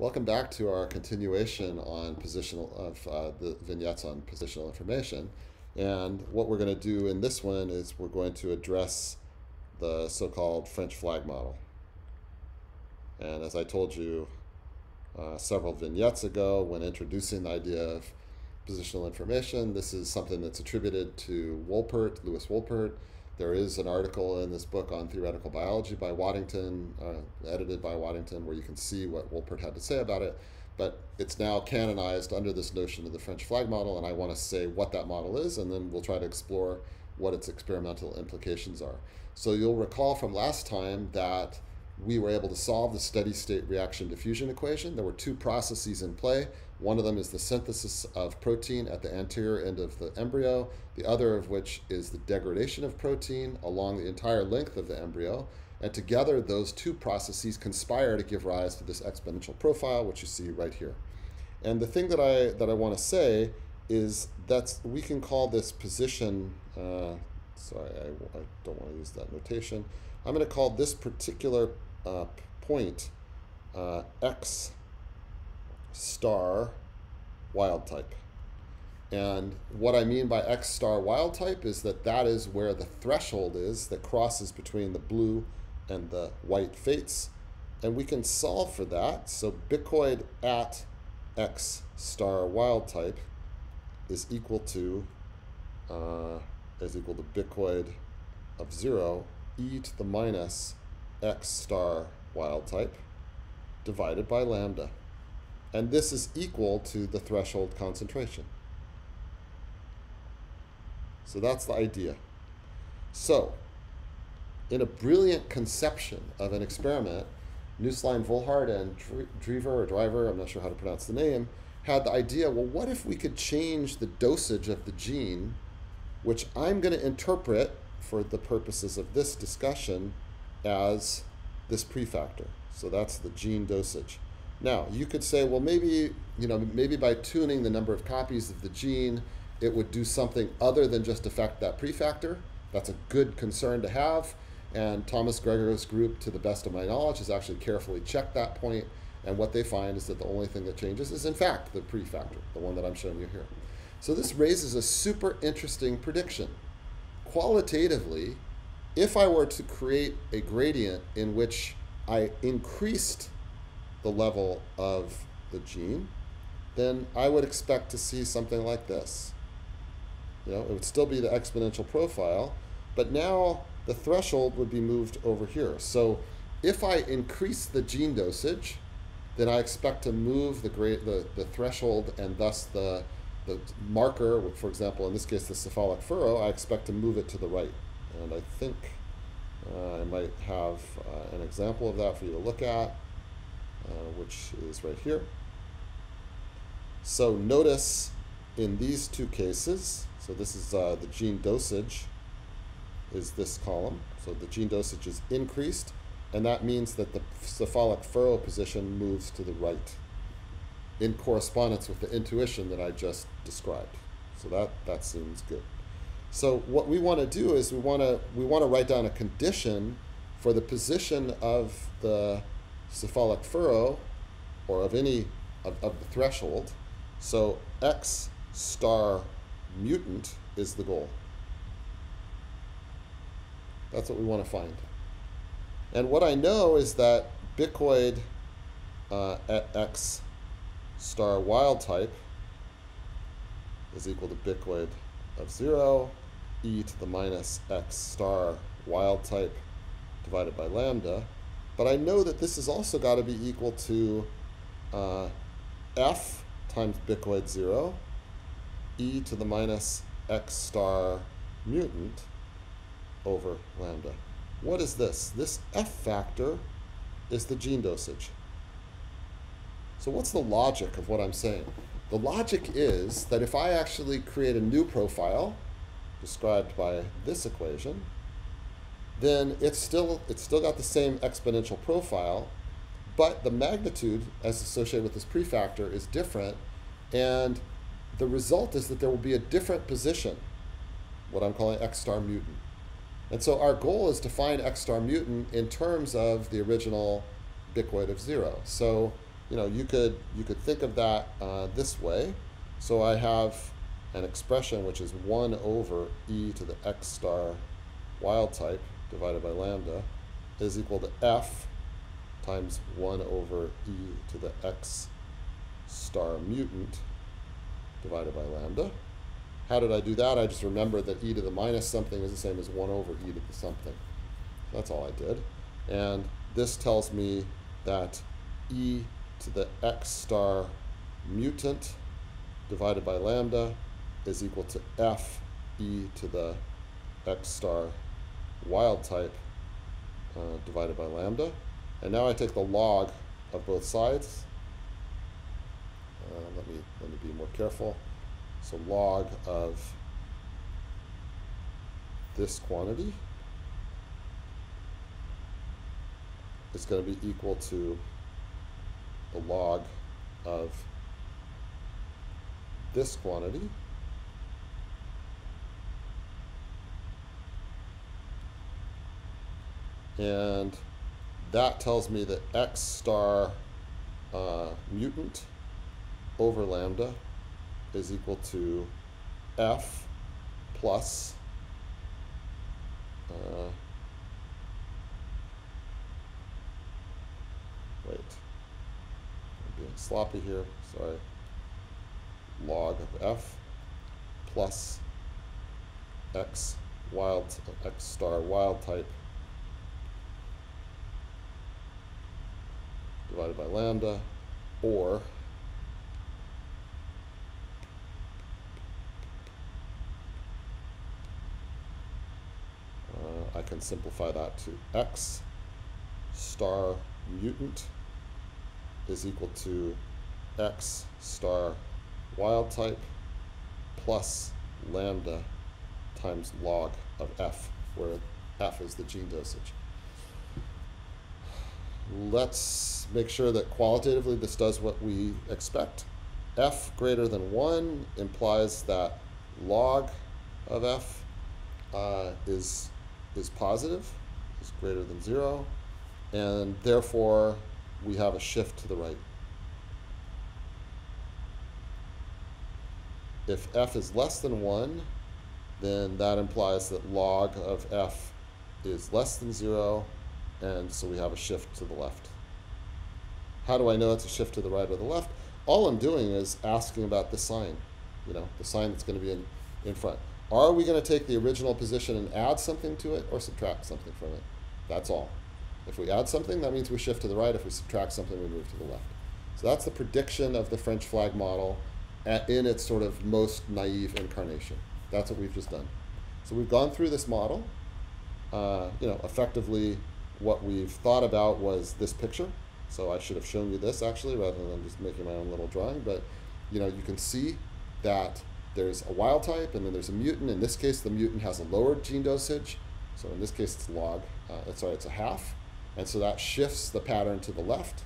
Welcome back to our continuation on positional of uh, the vignettes on positional information. And what we're going to do in this one is we're going to address the so-called French flag model. And as I told you uh, several vignettes ago when introducing the idea of positional information, this is something that's attributed to Wolpert, Lewis Wolpert, there is an article in this book on theoretical biology by Waddington, uh, edited by Waddington, where you can see what Wolpert had to say about it. But it's now canonized under this notion of the French flag model, and I want to say what that model is, and then we'll try to explore what its experimental implications are. So you'll recall from last time that we were able to solve the steady state reaction diffusion equation. There were two processes in play. One of them is the synthesis of protein at the anterior end of the embryo, the other of which is the degradation of protein along the entire length of the embryo. And together, those two processes conspire to give rise to this exponential profile, which you see right here. And the thing that I, that I want to say is that we can call this position, uh, sorry, I, I don't want to use that notation. I'm going to call this particular uh, point uh, x star wild type. And what I mean by x star wild type is that that is where the threshold is that crosses between the blue and the white fates. And we can solve for that. So bicoid at x star wild type is equal to uh, is equal to bicoid of 0 e to the minus x star wild type divided by lambda. And this is equal to the threshold concentration. So that's the idea. So, in a brilliant conception of an experiment, Nusslein, Volhard, and Driever, or Driver, I'm not sure how to pronounce the name, had the idea, well, what if we could change the dosage of the gene, which I'm going to interpret for the purposes of this discussion as this prefactor. So that's the gene dosage. Now, you could say, well, maybe, you know, maybe by tuning the number of copies of the gene, it would do something other than just affect that prefactor. That's a good concern to have. And Thomas Gregor's group, to the best of my knowledge, has actually carefully checked that point. And what they find is that the only thing that changes is, in fact, the prefactor, the one that I'm showing you here. So this raises a super interesting prediction. Qualitatively, if I were to create a gradient in which I increased the level of the gene, then I would expect to see something like this. You know, it would still be the exponential profile, but now the threshold would be moved over here. So if I increase the gene dosage, then I expect to move the, grade, the, the threshold and thus the, the marker, for example, in this case, the cephalic furrow, I expect to move it to the right. And I think uh, I might have uh, an example of that for you to look at, uh, which is right here. So notice in these two cases, so this is uh, the gene dosage is this column. So the gene dosage is increased, and that means that the cephalic furrow position moves to the right in correspondence with the intuition that I just described. So that, that seems good. So what we want to do is we want to we want to write down a condition for the position of the cephalic furrow or of any of, of the threshold. So x star mutant is the goal. That's what we want to find. And what I know is that bicoid uh, at x star wild type is equal to bicoid of 0 e to the minus x star wild type divided by lambda. But I know that this has also got to be equal to uh, f times bicoid 0 e to the minus x star mutant over lambda. What is this? This f factor is the gene dosage. So what's the logic of what I'm saying? The logic is that if I actually create a new profile, described by this equation, then it's still, it's still got the same exponential profile, but the magnitude as associated with this prefactor is different, and the result is that there will be a different position, what I'm calling x star mutant. And so our goal is to find x star mutant in terms of the original bicoid of zero. So you know, you could you could think of that uh, this way. So I have an expression which is 1 over e to the x star wild type divided by lambda is equal to f times 1 over e to the x star mutant divided by lambda. How did I do that? I just remembered that e to the minus something is the same as 1 over e to the something. That's all I did. And this tells me that e to the x star mutant divided by lambda is equal to f e to the x star wild type uh, divided by lambda. And now I take the log of both sides. Uh, let me let me be more careful. So log of this quantity is going to be equal to the log of this quantity and that tells me that x star uh, mutant over lambda is equal to f plus uh, wait I'm being sloppy here sorry log of f plus x wild x star wild type divided by lambda or uh, I can simplify that to x star mutant is equal to x star wild type plus lambda times log of f, where f is the gene dosage. Let's make sure that qualitatively this does what we expect. f greater than 1 implies that log of f uh, is, is positive, is greater than 0, and therefore we have a shift to the right. If f is less than 1, then that implies that log of f is less than 0, and so we have a shift to the left. How do I know it's a shift to the right or the left? All I'm doing is asking about the sign, you know, the sign that's going to be in, in front. Are we going to take the original position and add something to it or subtract something from it? That's all. If we add something, that means we shift to the right. If we subtract something, we move to the left. So that's the prediction of the French flag model in its sort of most naive incarnation. That's what we've just done. So we've gone through this model. Uh, you know, effectively, what we've thought about was this picture. So I should have shown you this actually, rather than just making my own little drawing. But you know, you can see that there's a wild type and then there's a mutant. In this case, the mutant has a lower gene dosage. So in this case, it's log. Uh, sorry, it's a half, and so that shifts the pattern to the left.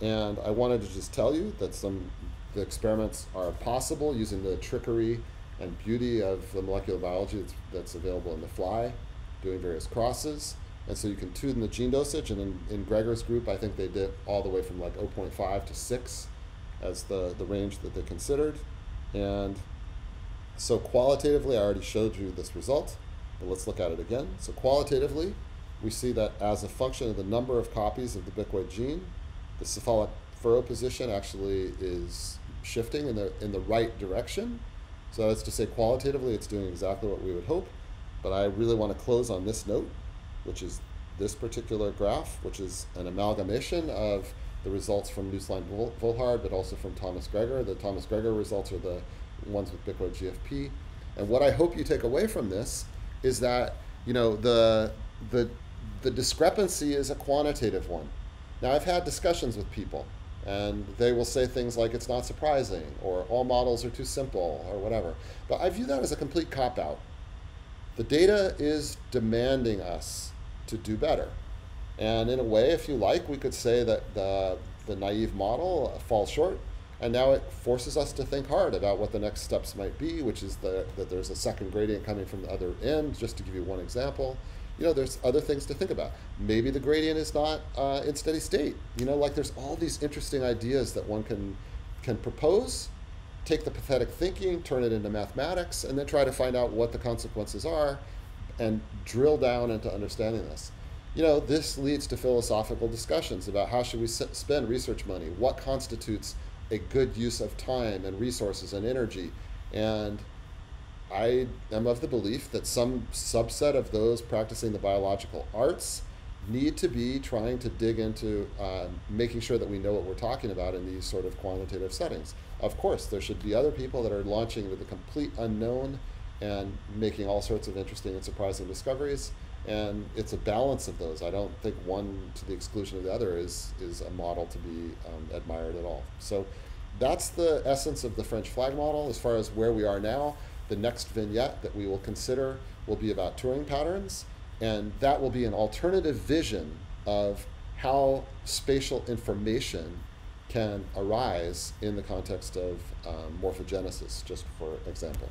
And I wanted to just tell you that some the experiments are possible using the trickery and beauty of the molecular biology that's, that's available in the fly, doing various crosses. And so you can tune the gene dosage, and in, in Gregor's group, I think they did all the way from like 0.5 to 6 as the, the range that they considered. And so qualitatively, I already showed you this result, but let's look at it again. So qualitatively, we see that as a function of the number of copies of the bicoid gene, the cephalic furrow position actually is shifting in the, in the right direction. So that's to say qualitatively, it's doing exactly what we would hope. But I really want to close on this note, which is this particular graph, which is an amalgamation of the results from Nusslein Volhard, but also from Thomas Gregor. The Thomas Gregor results are the ones with Bicoid GFP. And what I hope you take away from this is that, you know, the, the, the discrepancy is a quantitative one. Now, I've had discussions with people, and they will say things like it's not surprising, or all models are too simple, or whatever. But I view that as a complete cop out. The data is demanding us to do better. And in a way, if you like, we could say that the, the naive model falls short. And now it forces us to think hard about what the next steps might be, which is the, that there's a second gradient coming from the other end, just to give you one example. you know, there's other things to think about. Maybe the gradient is not uh, in steady state. You know, like there's all these interesting ideas that one can can propose, take the pathetic thinking, turn it into mathematics, and then try to find out what the consequences are, and drill down into understanding this. You know, this leads to philosophical discussions about how should we spend research money, what constitutes a good use of time and resources and energy, and I am of the belief that some subset of those practicing the biological arts need to be trying to dig into uh, making sure that we know what we're talking about in these sort of quantitative settings. Of course, there should be other people that are launching into the complete unknown and making all sorts of interesting and surprising discoveries. And it's a balance of those. I don't think one to the exclusion of the other is is a model to be um, admired at all. So that's the essence of the French flag model as far as where we are now. The next vignette that we will consider will be about Turing patterns, and that will be an alternative vision of how spatial information can arise in the context of um, morphogenesis, just for example.